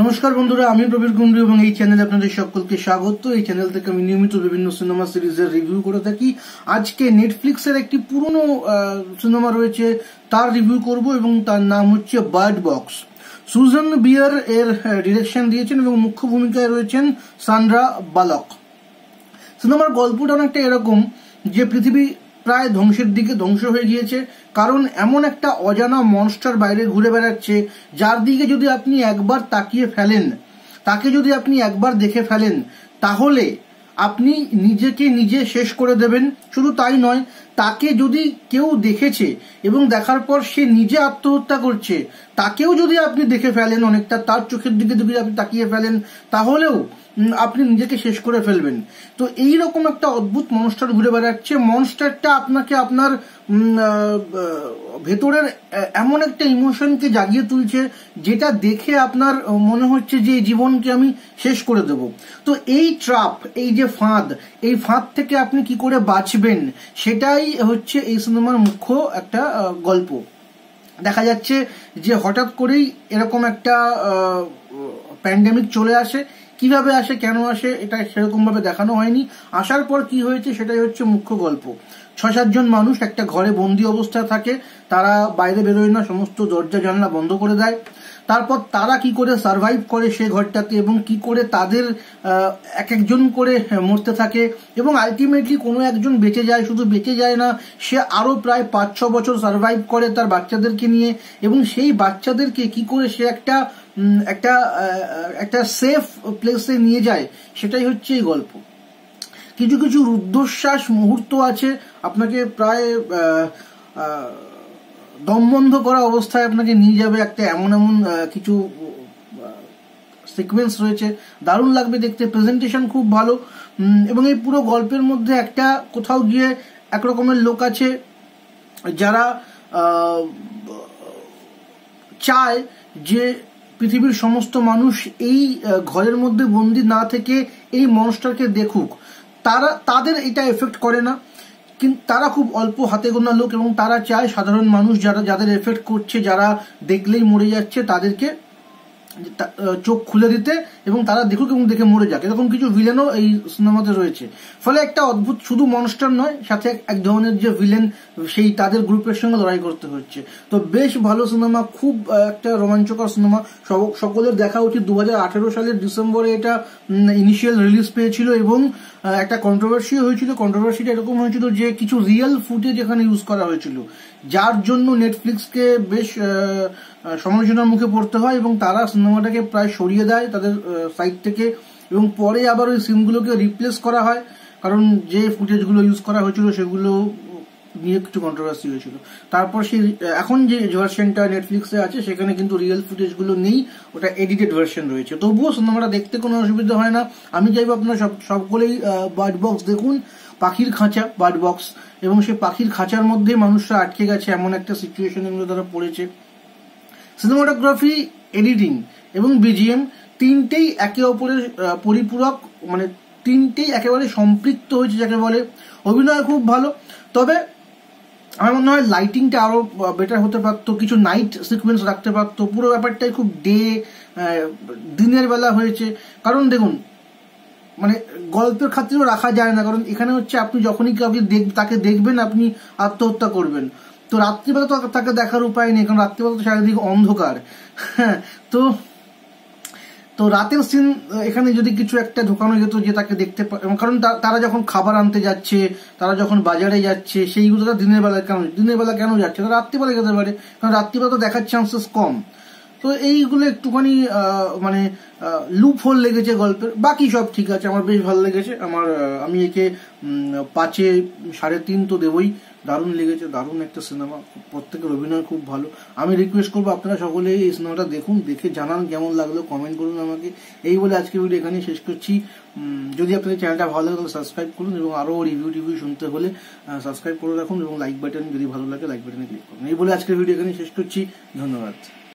নমস্কার বন্ধুরা, আমি প্রবীর কুন্ডু এবং এই চ্যানেলে আপনাদের সকলকে স্বাগত। এই চ্যানেল থেকে আমি নিয়মিত বিভিন্ন সিনেমা সিরিজের রিভিউ করে থাকি। আজকে নেটফ্লিক্সের একটি পুরনো সিনেমা রয়েছে, তার রিভিউ করব এবং তার নাম হচ্ছে বার্ড বক্স সুজন বিয়ার এর ডিরেকশন দিয়েছেন এবং মুখ্য ভূমিকায় রয়েছেন সান্ড্রা বালক সিনেমার গল্পটা অনেকটা এরকম যে পৃথিবী প্রায় ধ্বংসের দিকে ধ্বংস হয়ে গিয়েছে। কারণ এমন একটা অজানা মনস্টার বাইরে ঘুরে বেড়াচ্ছে, যার দিকে যদি আপনি একবার তাকিয়ে ফেলেন, তাকে যদি আপনি একবার দেখে ফেলেন, তাহলে আপনি নিজেকে নিজে শেষ করে দেবেন। শুধু তাই নয়, তাকে যদি কেউ দেখেছে এবং দেখার পর সে নিজে আত্মহত্যা করছে, তাকেও যদি আপনি দেখে ফেলেন অনেকটা, তার চোখের দিকে যদি আপনি তাকিয়ে ফেলেন, তাহলেও আপনি নিজেকে শেষ করে ফেলবেন। তো এই রকম একটা অদ্ভুত মনস্টার ঘুরে বেড়াচ্ছে। মনস্টারটা আপনাকে আপনার ভেতরের এমন একটা ইমোশনকে জাগিয়ে তুলছে, যেটা দেখে আপনার মনে হচ্ছে যে জীবনকে আমি শেষ করে দেব। তো এই ট্রাপ এই যে ফাঁদ, এই ফাঁদ থেকে আপনি কি করে বাঁচবেন? সেটাই হচ্ছে এই সিনেমার মুখ্য একটা গল্প। দেখা যাচ্ছে যে হঠাৎ করেই এরকম একটা প্যান্ডেমিক চলে আসে। কীভাবে আসে, কেন আসে, এটা সেরকম ভাবে দেখানো হয়নি। আসার পর কি হয়েছে, সেটাই হচ্ছে মুখ্য গল্প। ছ সাতজন মানুষ একটা ঘরে বন্দি অবস্থায় থাকে। তারা বাইরে বেরোয় না, সমস্ত দরজা, জানলা বন্ধ করে দেয়। তারপর তারা কি করে সার্ভাইভ করে সে ঘরটাতে এবং কি করে তাদের এক একজন করে মরতে থাকে এবং আলটিমেটলি কোনো একজন বেঁচে যায়, শুধু বেঁচে যায় না, সে আরও প্রায় পাঁচ ছ বছর সার্ভাইভ করে তার বাচ্চাদেরকে নিয়ে এবং সেই বাচ্চাদেরকে কি করে সে একটা একটা একটা সেফ প্লেসে নিয়ে যায়, সেটাই হচ্ছে এই গল্প। কিছু কিছু রুদ্ধশ্বাস মুহূর্ত আছে, আপনাকে প্রায় দমবন্ধ করা অবস্থায় আপনাকে নিয়ে যাবে একটা এমন এমন কিছু সিকোয়েন্স রয়েছে। দারুণ লাগবে দেখতে প্রেজেন্টেশন খুব ভালো। এবং এই পুরো গল্পের মধ্যে একটা কোথাও গিয়ে একরকমের লোক আছে, যারা চায় যে পৃথিবীর সমস্ত মানুষ এই ঘরের মধ্যে বন্দি না থেকে এই মনস্টারকে দেখুক। তারা, তাদের এটা এফেক্ট করে না। কিন্তু তারা খুব অল্প হাতে গোনা লোক এবং তারা চায় সাধারণ মানুষ যারা, যাদের এফেক্ট করছে, যারা দেখলেই মরে যাচ্ছে, তাদেরকে চোখ খুলে দিতে এবং তারা দেখুক এবং দেখে মরে যাক। এরকম কিছু ভিলেনও এই সিনেমাতে রয়েছে। ফলে একটা অদ্ভুত শুধু মনস্টার নয়, সাথে এক ধরনের যে ভিলেন সেই তাদের গ্রুপের সঙ্গে লড়াই করতে হচ্ছে। তো বেশ ভালো সিনেমা, খুব একটা রোমাঞ্চকর সিনেমা। সকলের দেখা উচিত। দু হাজার আঠারো সালের ডিসেম্বরে এটা ইনিশিয়াল রিলিজ পেয়েছিল এবং একটা কন্ট্রোভার্সিও হয়েছিল। কন্ট্রোভার্সিটা এরকম হয়েছিল যে কিছু রিয়েল ফুটেজ এখানে ইউজ করা হয়েছিল। যার জন্য নেটফ্লিক্সকে বেশ সমালোচনার মুখে পড়তে হয় এবং তারা সিনেমাটাকে প্রায় সরিয়ে দেয় তাদের সাইট থেকে এবং পরে আবার ওই সিমগুলোকে রিপ্লেস করা হয়। কারণ যে ফুটেজগুলো ইউজ করা হয়েছিল সেগুলো নিয়ে কিছু কন্ট্রোভার্সি হয়েছিল। তারপর সেই এখন যে ভার্সনটা নেটফ্লিক্সে আছে, সেখানে কিন্তু রিয়েল ফুটেজগুলো নেই, ওটা এডিটেড ভার্সন রয়েছে। তবুও সিনেমাটা দেখতে কোনো অসুবিধা হয় না। আমি চাইব আপনারা সব সকলেই বার্ড বক্স দেখুন। পাখির খাঁচা বার্ড বক্স এবং সেই পাখির খাঁচার মধ্যে মানুষরা আটকে গেছে এমন একটা সিচুয়েশনের মধ্যে তারা পড়েছে। সিনেমাটোগ্রাফি এডিটিং এবং বিজিএম তিনটেই একে অপরের পরিপূরক মানে তিনটেই একেবারে সম্পৃক্ত হয়েছে, যাকে বলে অভিনয় খুব ভালো। তবে আমার মনে হয় লাইটিংটা আরও বেটার হতে পারতো, কিছু নাইট সিকুয়েন্স রাখতে পারতো। পুরো ব্যাপারটাই খুব ডে দিনের বেলা হয়েছে। কারণ দেখুন মানে গল্পের খাতিরও রাখা যায় না, কারণ এখানে হচ্ছে আপনি যখনই কাউকে তাকে দেখবেন, আপনি আত্মহত্যা করবেন। তো রাত্রিবেলা তো তাকে দেখার উপায় নেই, কারণ রাত্রিবেলা তো চারিদিক অন্ধকার। হ্যাঁ তো তো রাতের সিন এখানে যদি কিছু একটা ঢোকানো যেত যে তাকে দেখতে কারণ তারা যখন খাবার আনতে যাচ্ছে, তারা যখন বাজারে যাচ্ছে, সেইগুলো তারা দিনের বেলা কেন, দিনের বেলা কেন যাচ্ছে? তারা রাত্রিবেলা যেতে পারে, কারণ রাত্রিবেলা তো দেখার চান্সেস কম। তো এইগুলো একটুখানি মানে লুপ হোল লেগেছে গল্পের। বাকি সব ঠিক আছে, আমার বেশ ভালো লেগেছে। আমার আমি একে পাঁচে সাড়ে তিন তো দেবই। দারুণ লেগেছে, দারুণ একটা সিনেমা প্রত্যেকের অভিনয় খুব ভালো। আমি রিকোয়েস্ট করব আপনারা সকলে এই সিনেমাটা দেখুন, দেখে জানান কেমন লাগল কমেন্ট করুন আমাকে। এই বলে আজকে ভিডিও এখানে শেষ করছি। যদি আপনাদের চ্যানেলটা ভালো লাগে, তাহলে সাবস্ক্রাইব করুন এবং আরও রিভিউ টিভিউ শুনতে হলে সাবস্ক্রাইব করে রাখুন এবং লাইক বাটন যদি ভালো লাগে লাইক বাটনে ক্লিক করুন। এই বলে আজকের ভিডিও এখানে শেষ করছি। ধন্যবাদ।